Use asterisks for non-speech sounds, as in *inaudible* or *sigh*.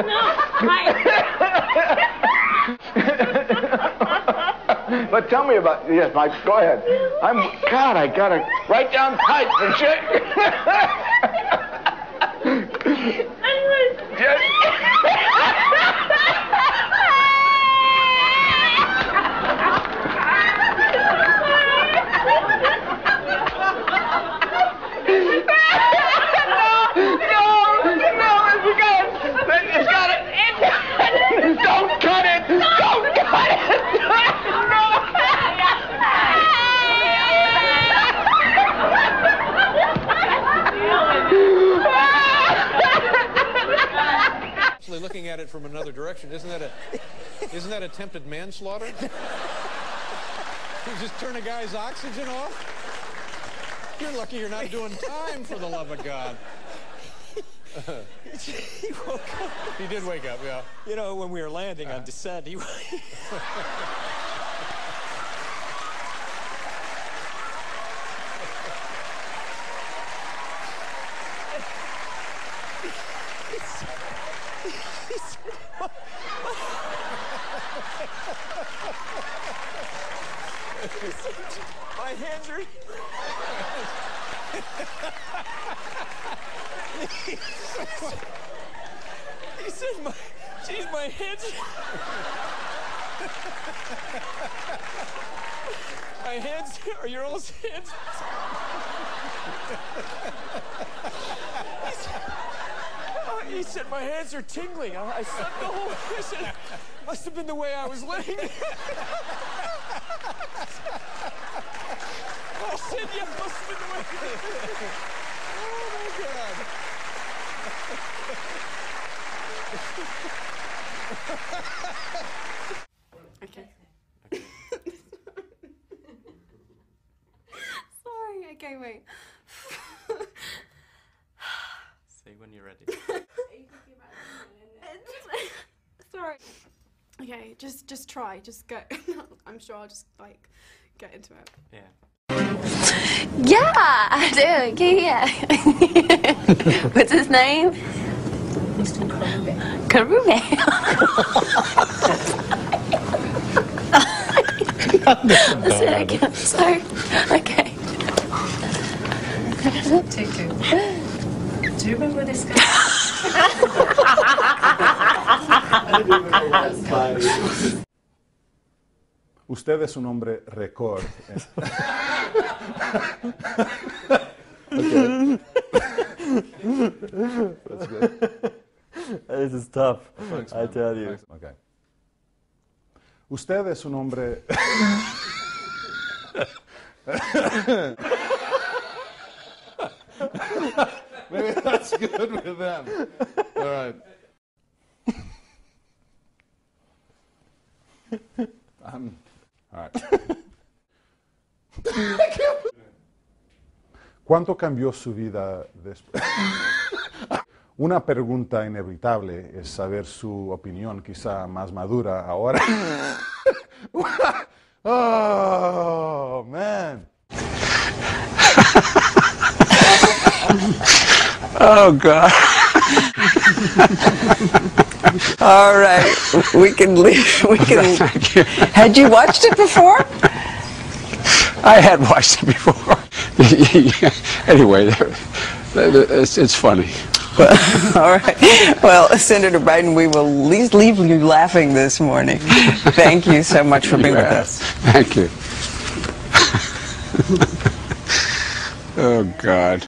*laughs* but tell me about yes, Mike. Go ahead. I'm God. I gotta write down tight for shit. *laughs* at it from another direction, isn't that a isn't that attempted manslaughter? you just turn a guy's oxygen off. You're lucky you're not doing time for the love of God. *laughs* he woke up. He did wake up, yeah. You know, when we were landing on descent, he. *laughs* *laughs* My hands are. he said, "My, geez, my hands." my hands are your old hands. He said, he said, my hands are tingling. I, I said, no. *laughs* I said, must have been the way I was laying. *laughs* I said, yeah, must have been the way. Oh my God. Okay. *laughs* Sorry. Okay, wait. Say when you're ready. *laughs* Sorry. Okay, just just try. Just go. *laughs* I'm sure I'll just like get into it. Yeah. *laughs* Yeah, I do. Yeah, yeah. What's his name? Karube. Listen, I can't. Sorry. Okay. Take two. Do you remember this *laughs* guy? Usted es un hombre récord. That's *laughs* good. This is tough. Thanks, I tell you. Thanks. Okay. Usted es un hombre. *laughs* Maybe that's good with them. All right. Um, all right. ¿Cuánto cambió su vida después? Una pregunta inevitable es saber su opinión, quizá más madura ahora. *laughs* oh, man. Oh, God. All right, we can leave. We can. Thank you. Had you watched it before? I had watched it before. *laughs* anyway, it's, it's funny. *laughs* All right. Well, Senator Biden, we will at least leave you laughing this morning. Thank you so much for being with us. Thank you. *laughs* oh, God.